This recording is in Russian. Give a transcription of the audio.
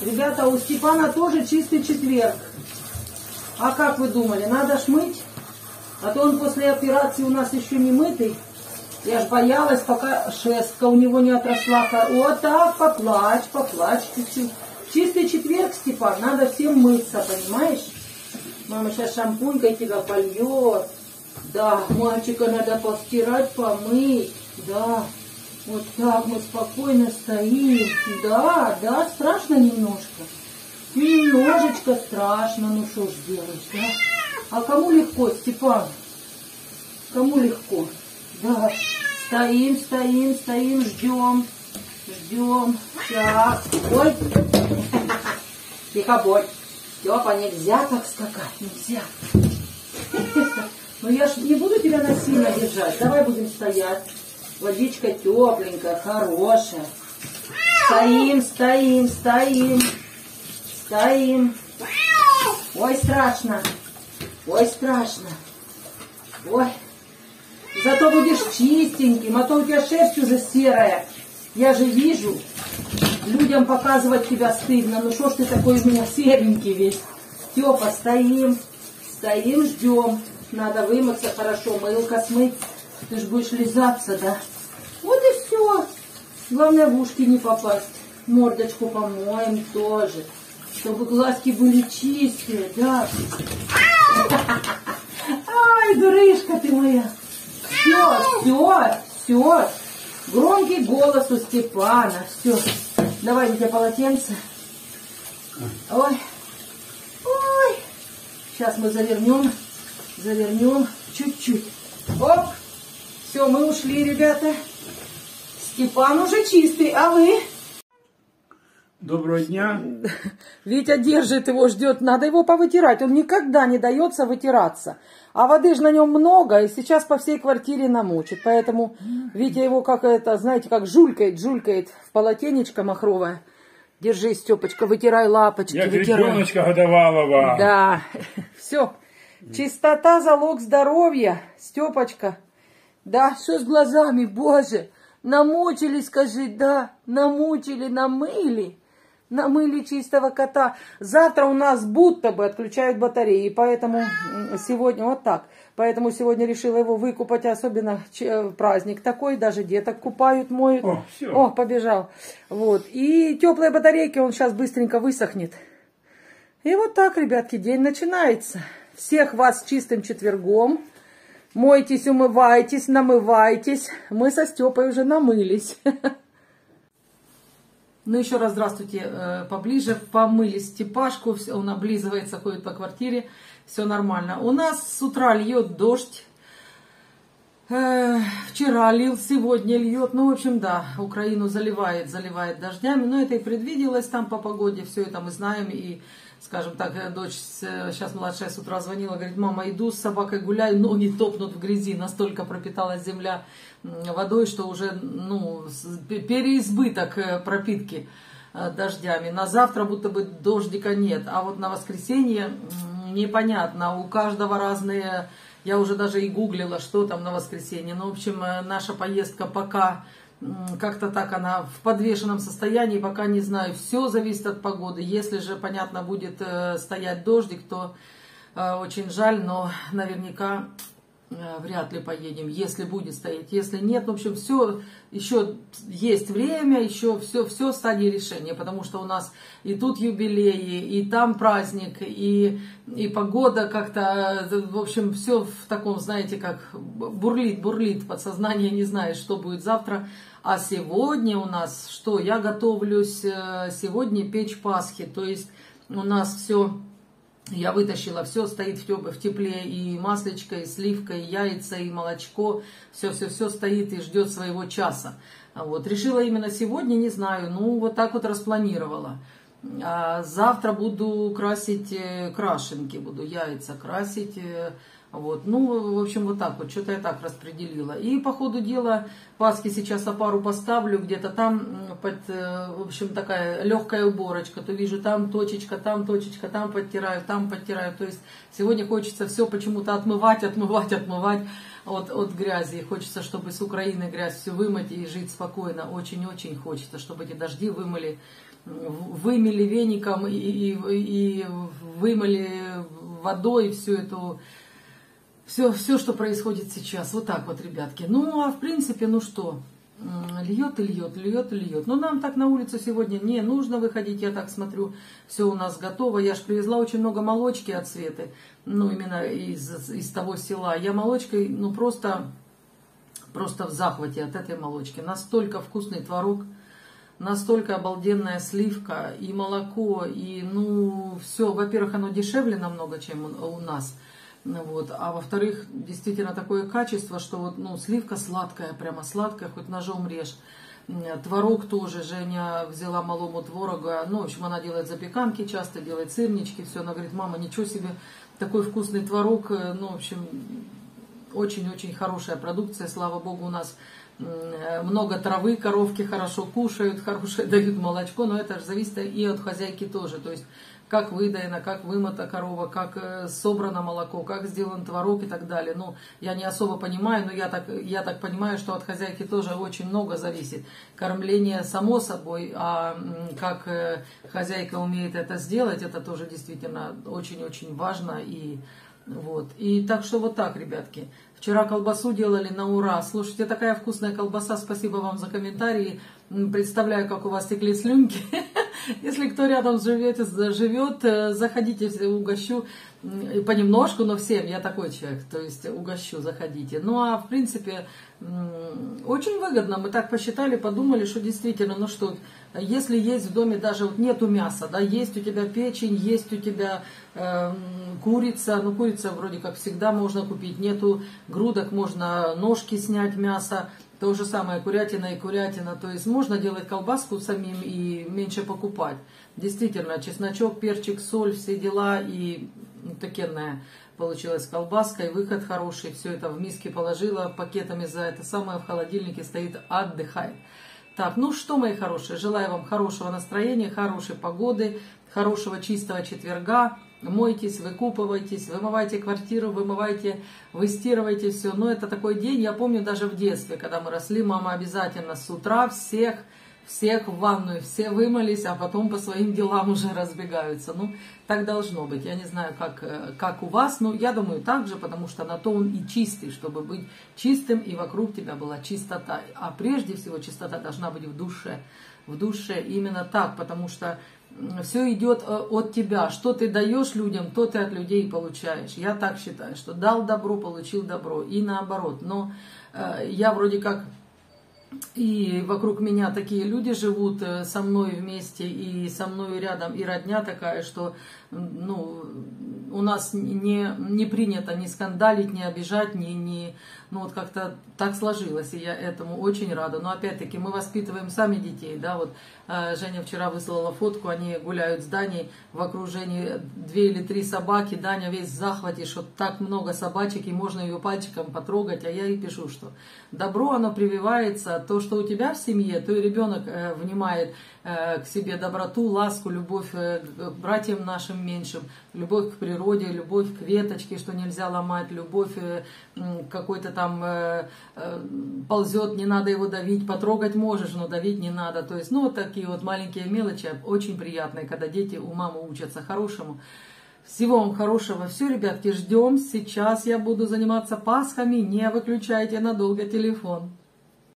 Ребята, у Степана тоже чистый четверг. А как вы думали, надо ж мыть? А то он после операции у нас еще не мытый. Я ж боялась, пока шестка у него не отросла. Вот так, поплачь, поплачь чуть-чуть. Чистый четверг, Степан, надо всем мыться, понимаешь? Мама сейчас шампунькой тебя польет. Да, мальчика надо постирать, помыть. Да, вот так мы спокойно стоим. Да, да, страшно немножко. Немножечко страшно, ну что ж делаешь, да? А кому легко, Степан? Кому легко? Да, стоим, стоим, стоим, ждем, ждем. Сейчас. Ой, боль. Степа, нельзя так скакать, нельзя. Ну я ж не буду тебя насильно держать. Давай будем стоять. Водичка тепленькая, хорошая. Стоим, стоим, стоим. Стоим. Ой, страшно. Ой, страшно. Ой. Зато будешь чистеньким, а то у тебя шерсть уже серая. Я же вижу. Людям показывать тебя стыдно. Ну что ж ты такой у меня серенький весь. Степа, стоим. Стоим, ждем. Надо вымыться хорошо, мылка смыть. Ты ж будешь лизаться, да? Вот и все. Главное в ушки не попасть. Мордочку помоем тоже. Чтобы глазки были чистые, да. Ай, дурышка ты моя. Все, все, все. Громкий голос у Степана. Все. Давай тебе полотенце. Ой. Ой. Сейчас мы завернем. Завернем чуть-чуть. Оп. Все, мы ушли, ребята. Степан уже чистый, а вы? Доброго дня. Витя держит его, ждет. Надо его повытирать. Он никогда не дается вытираться. А воды же на нем много, и сейчас по всей квартире намочит. Поэтому Витя его как это, знаете, как жулькает, жулькает в полотенечко махровое. Держи, Степочка, вытирай лапочки, Я вытирай. ребеночка годовалого. Да, все. Чистота залог здоровья, Степочка. Да, что с глазами, боже. Намучили, скажи, да, намучили, намыли. Намыли чистого кота. Завтра у нас будто бы отключают батареи, поэтому сегодня вот так. Поэтому сегодня решила его выкупать, особенно праздник такой, даже деток купают, моют. О, всё. О, побежал. Вот. И теплые батарейки он сейчас быстренько высохнет. И вот так, ребятки, день начинается. Всех вас с чистым четвергом. Мойтесь, умывайтесь, намывайтесь. Мы со Степой уже намылись. Ну, еще раз здравствуйте э, поближе. Помыли Степашку, он облизывается, ходит по квартире. Все нормально. У нас с утра льет дождь. Э, Вчера лил, сегодня льет. Ну, в общем, да, Украину заливает, заливает дождями. Но это и предвиделось там по погоде. Все это мы знаем. И, скажем так, э, дочь с- сейчас младшая с утра звонила, говорит, мама, иду с собакой гуляю, ноги топнут в грязи. Настолько пропиталась земля водой, что уже, ну, переизбыток э, пропитки э, дождями. На завтра будто бы дождика нет. А вот на воскресенье непонятно. У каждого разные... Я уже даже и гуглила, что там на воскресенье. Ну, в общем, э, наша поездка пока как-то так она в подвешенном состоянии, пока не знаю. Все зависит от погоды. Если же, понятно, будет э, стоять дождик, то э, очень жаль, но наверняка вряд ли поедем, если будет стоять. Если нет, в общем, все, еще есть время, еще все, все стадии решения, потому что у нас и тут юбилеи, и там праздник, и, и погода как-то, э, в общем, все в таком, знаете, как бурлит, бурлит, подсознание не знает, что будет завтра. А сегодня у нас что? Я готовлюсь э, сегодня печь Пасхи, то есть у нас все я вытащила, все стоит в, теп- в тепле, и маслечко, и сливка, и яйца, и молочко, все-все-все стоит и ждет своего часа. Вот. Решила именно сегодня, не знаю, ну вот так вот распланировала. А завтра буду красить э, крашенки, буду яйца красить. Вот. Ну, в общем, вот так вот, что-то я так распределила. И по ходу дела Пасхи сейчас опару поставлю, где-то там под, э, в общем, такая легкая уборочка. То вижу там точечка, там точечка, там подтираю, там подтираю. То есть сегодня хочется все почему-то отмывать, отмывать, отмывать. от, от грязи. Хочется, чтобы с Украины грязь все вымыть и жить спокойно. Очень-очень хочется, чтобы эти дожди вымыли, вымели веником и, и, и вымыли водой всю эту все, все, что происходит сейчас. Вот так вот, ребятки. Ну, а в принципе, ну что, льет и льет, льет и льет. Но нам так на улицу сегодня не нужно выходить, я так смотрю, все у нас готово. Я же привезла очень много молочки от Светы, ну, именно из, из того села. Я молочкой, ну, просто, просто в захвате от этой молочки. Настолько вкусный творог, настолько обалденная сливка и молоко, и, ну, все. Во-первых, оно дешевле намного, чем у нас – вот. А во-вторых, действительно такое качество, что вот, ну, сливка сладкая, прямо сладкая, хоть ножом режь. Творог тоже, Женя взяла малому творога, ну, в общем, она делает запеканки часто, делает сырнички, все, она говорит, мама, ничего себе, такой вкусный творог, э, ну, в общем, очень-очень хорошая продукция, слава богу, у нас много травы, коровки хорошо кушают, хорошее дают молочко, но это же зависит и от хозяйки тоже, то есть как выдаена, как вымыта корова, как э, собрано молоко, как сделан творог и так далее. Ну, я не особо понимаю, но я так, я так понимаю, что от хозяйки тоже очень много зависит. Кормление само собой, а как э, хозяйка умеет это сделать, это тоже действительно очень-очень важно и вот. И так что вот так, ребятки. Вчера колбасу делали на ура. Слушайте, такая вкусная колбаса. Спасибо вам за комментарии. Представляю, как у вас текли слюнки. Если кто рядом живет, живет э, заходите, угощу понемножку, но всем, я такой человек, то есть угощу, заходите. Ну а в принципе очень выгодно, мы так посчитали, подумали, что действительно, ну что, если есть в доме даже вот нету мяса, да, есть у тебя печень, есть у тебя э, курица, ну курица вроде как всегда можно купить, нету грудок, можно ножки снять мясо, то же самое курятина и курятина. То есть можно делать колбаску самим и меньше покупать. Действительно, чесночок, перчик, соль, все дела и ну, такенная получилась колбаска и выход хороший. Все это в миске положила, пакетами за это самое в холодильнике стоит, отдыхай. Так, ну что, мои хорошие, желаю вам хорошего настроения, хорошей погоды, хорошего чистого четверга мойтесь, выкупывайтесь, вымывайте квартиру, вымывайте, выстирывайте все. Но это такой день, я помню даже в детстве, когда мы росли, мама обязательно с утра всех, всех в ванную, все вымылись, а потом по своим делам уже разбегаются. Ну, так должно быть. Я не знаю, как, э, как у вас, но я думаю так же, потому что на то он и чистый, чтобы быть чистым, и вокруг тебя была чистота. А прежде всего чистота должна быть в душе. В душе именно так, потому что все идет э, от тебя. Что ты даешь людям, то ты от людей получаешь. Я так считаю, что дал добро, получил добро. И наоборот. Но э, я вроде как и вокруг меня такие люди живут э, со мной вместе и со мной рядом, и родня такая, что ну, у нас не, не принято ни скандалить, ни обижать, ни, ни, ну вот как-то так сложилось, и я этому очень рада. Но опять-таки мы воспитываем сами детей, да, вот э, Женя вчера выслала фотку, они гуляют с Даней в окружении две или три собаки, Даня весь в захвате, что так много собачек, и можно ее пальчиком потрогать, а я ей пишу, что добро оно прививается, то, что у тебя в семье, то и ребенок э, внимает э, к себе доброту, ласку, любовь к братьям нашим меньшим, любовь к природе, любовь к веточке, что нельзя ломать, любовь какой-то там э, э, ползет, не надо его давить, потрогать можешь, но давить не надо. То есть, ну, вот такие вот маленькие мелочи, очень приятные, когда дети у мамы учатся хорошему. Всего вам хорошего. Все, ребятки, ждем. Сейчас я буду заниматься пасхами. Не выключайте надолго телефон.